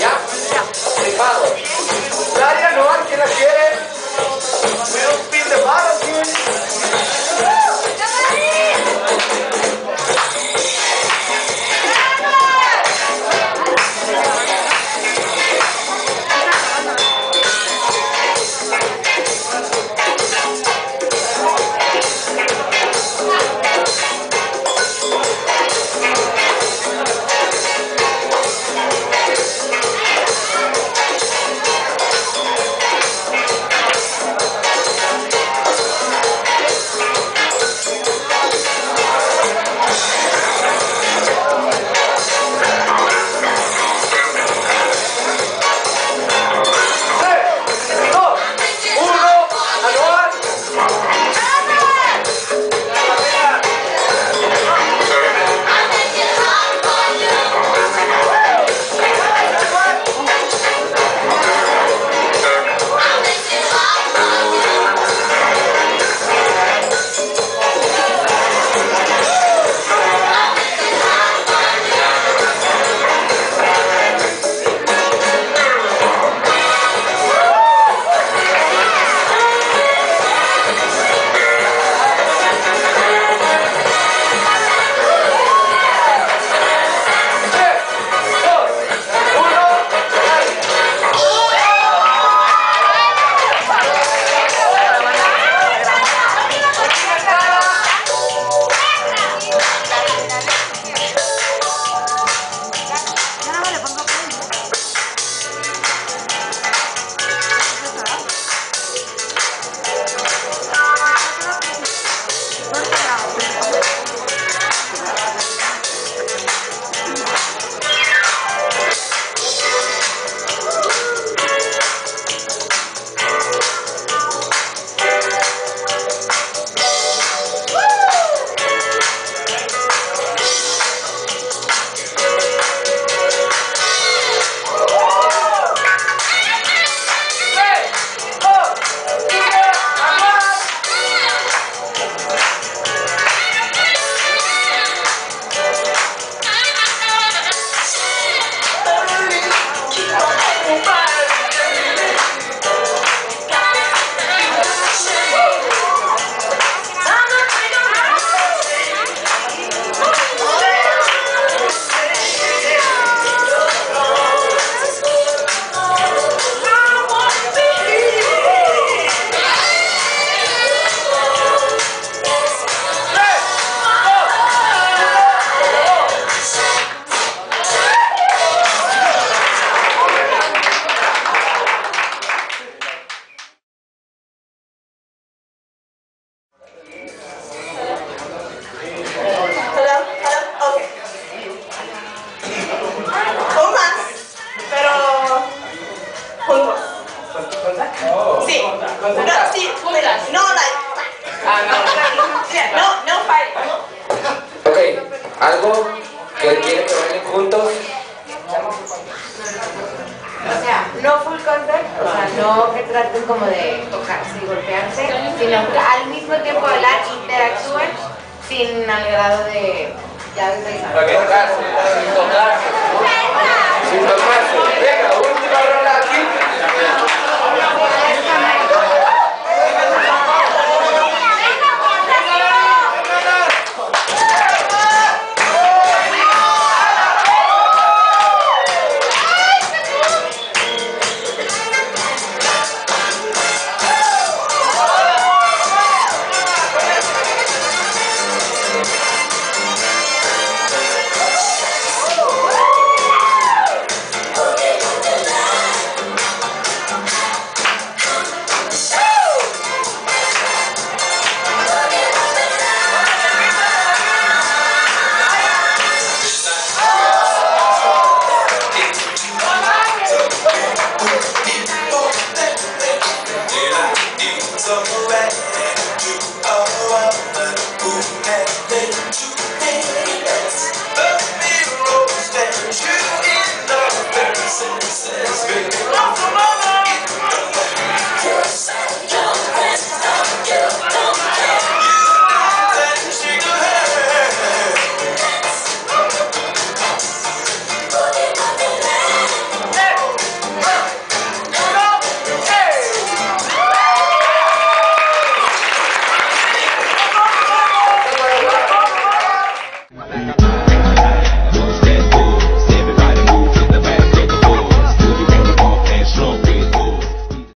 ¿Ya? Privado. Daria, no, ¿quién la quiere? Algo que quieren que bailen juntos. O sea, no full contact, o sea, no que traten como de tocarse y golpearse, sino que al mismo tiempo hablar, interactúen sin al grado de ya de Ok, tocarse, tocarse.